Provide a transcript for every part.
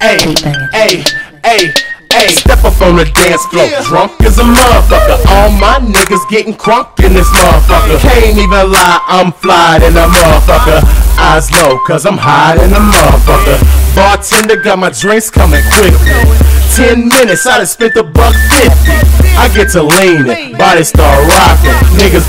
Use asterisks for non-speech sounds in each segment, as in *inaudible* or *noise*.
Hey, Keep banging. hey, hey, hey. Step up on the dance floor, drunk as a motherfucker. All my niggas getting crunk in this motherfucker. Can't even lie, I'm fly in a motherfucker. Eyes low, cause I'm high in a motherfucker. Bartender got my drinks coming quickly. Ten minutes, I done spent a buck fifty. I get to leaning, body start rocking.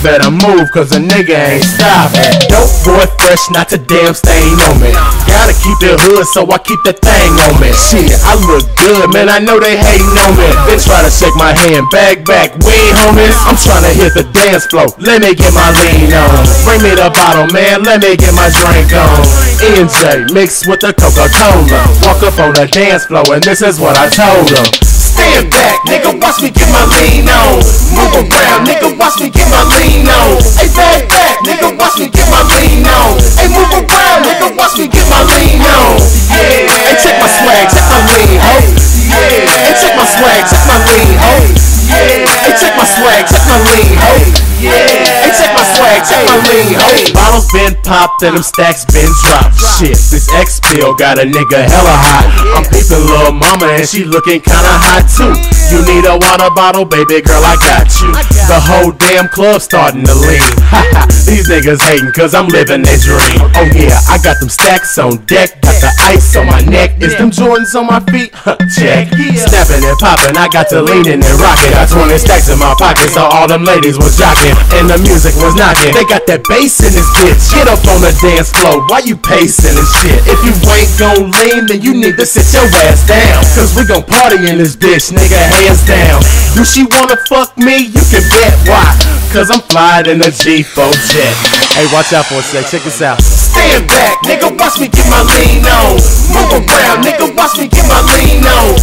Better move, cause a nigga ain't stopping. Dope boy fresh, not to damn stain on me. Gotta keep the hood, so I keep the thing on me. Shit, I look good, man, I know they hating on me. They try to shake my hand, back, back, we ain't homies. I'm trying to hit the dance floor, let me get my lean on. Bring me the bottle, man, let me get my drink on. E&J mixed with the Coca-Cola. Walk up on the dance floor, and this is what I told them. Stand back, nigga, watch me get my lean on. Move around, nigga, watch me get my lean on. Hey, back, back, nigga, watch me get my lean on. Hey, move around, nigga, watch me get my lean on. Yeah, hey, check my swag, check my lean, ho. Yeah, hey, check my swag, check my lean, ho. Yeah, hey, check my swag, check my lean, ho. Yeah, hey, check my swag, check my lean, ho. Been popped and them stacks been dropped. Shit, this X pill got a nigga hella hot. I'm peeping little mama and she looking kinda hot too. You need a water bottle, baby girl, I got you. The whole damn club starting to lean. *laughs* These niggas hating cause I'm living their dream. Oh yeah, I got them stacks on deck, got the ice on my neck. Is them Jordans on my feet? *laughs* Check. Snapping and popping, I got to leaning and rocking. Got 20 stacks in my pocket, so all them ladies was jocking. And the music was knocking. They got that bass in this bitch. Get up on the dance floor, why you pacing and shit? If you ain't gon' lean, then you need to sit your ass down. Cause we gon' party in this bitch, nigga, hands down. Do she wanna fuck me? You can bet why. Cause I'm flying in a G4 jet. Hey, watch out for a sec, check this out. Stand back, nigga, watch me get my lean on. Move around, nigga, watch me get my lean on.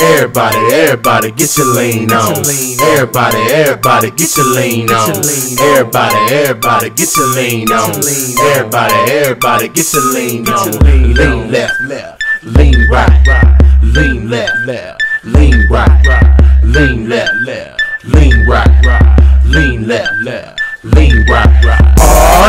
Everybody, everybody, get your lean on. Everybody, everybody, get your lean on. Everybody, everybody, get your lean on. Everybody, everybody, get your lean on. Lean left, left, lean right, lean left, left, lean right, lean left, left, lean right, lean left, left. Lean right, Oh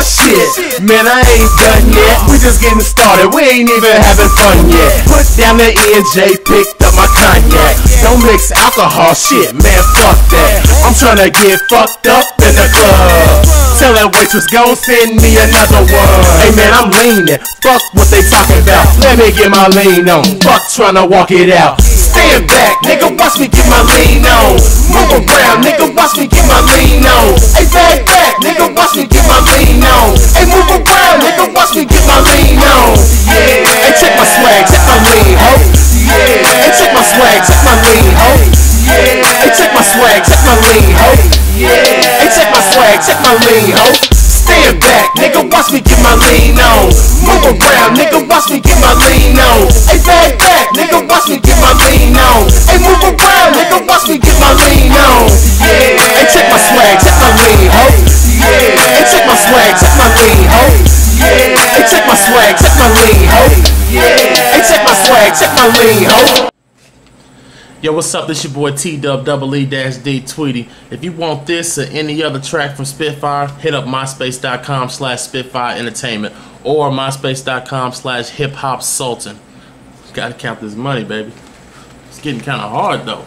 shit, man, I ain't done yet. We just getting started, we ain't even having fun yet. Put down the E and J, picked up my cognac. Don't mix alcohol, shit, man, fuck that. I'm trying to get fucked up in the club. Tell that waitress, gon' send me another one. Hey man, I'm leaning. Fuck what they talking about. Let me get my lean on. Fuck trying to walk it out. Stand back, nigga, watch me get my lean on. Move around, nigga, watch me get my lean on. Lean, ho. Yeah, hey, check my swag, check my lean, ho. Stand back, nigga, watch me get my lean on. Move around, nigga, watch me get my lean on. Hey, back, back, nigga, watch me get my lean on. Hey, move around, nigga, watch me get my lean on. Yeah, hey, check my swag, check my lean, ho. Yeah, hey, check my swag, check my lean, ho. Yeah, hey, check my swag, check my lean, ho. Yeah, hey, check my swag, check my lean, ho. Yo, what's up? This your boy T Dub Double E Dash D Tweety. If you want this or any other track from Spitfire, hit up myspace.com slash Spitfire Entertainment or myspace.com slash Hip Hop Sultan. Gotta count this money, baby. It's getting kind of hard though.